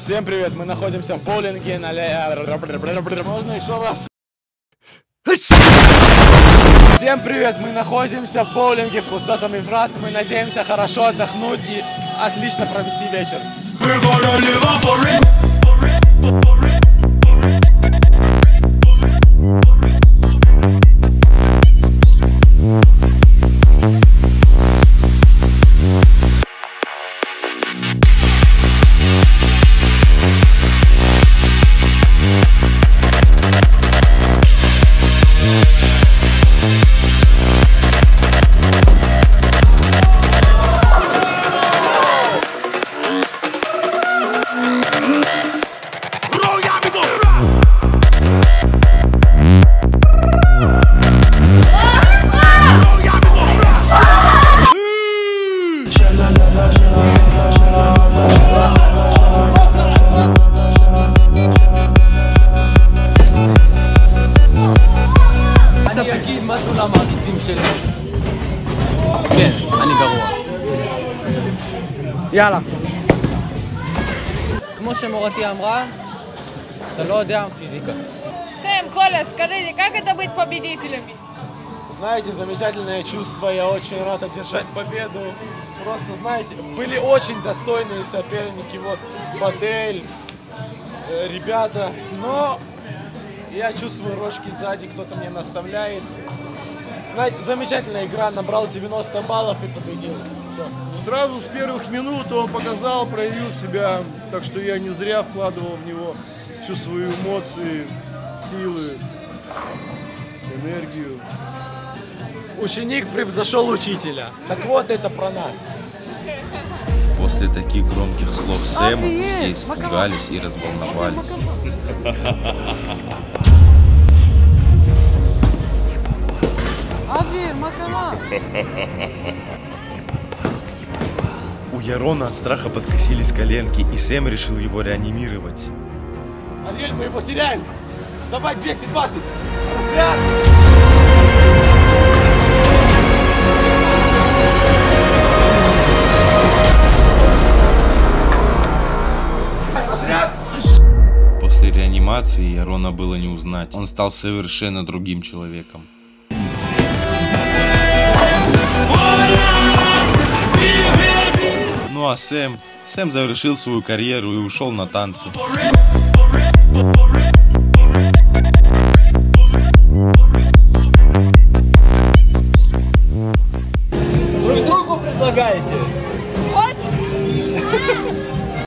Всем привет, мы находимся в боулинге на. Можно еще раз? Всем привет, мы находимся в боулинге в Куцатом Фраз. Мы надеемся хорошо отдохнуть и отлично провести вечер. We're gonna live on forever. אני אגיד משהו למעריצים שלי. כן, אני גרוע. יאללה. כמו שמורתי אמרה, אתה לא יודע פיזיקה. Сэм, Коля, скажите, как это быть победителями? Знаете, замечательное чувство, я очень рад одержать победу. Просто, знаете, были очень достойные соперники, вот, Батель, э, ребята, но я чувствую рожки сзади, кто-то мне наставляет. Знаете, замечательная игра, набрал 90 баллов и победил. Все. Сразу с первых минут он показал, проявил себя, так что я не зря вкладывал в него всю свою эмоции, силы, энергию. Ученик превзошел учителя. Так вот, это про нас. После таких громких слов Сэма все испугались и разволновались. У Ярона от страха подкосились коленки, и Сэм решил его реанимировать. Ариэль, мы его теряем. Давай 220. Разряд. Разряд. После реанимации Ярона было не узнать. Он стал совершенно другим человеком. А Сэм... Сэм завершил свою карьеру и ушел на танцы. Вы друг другу предлагаете?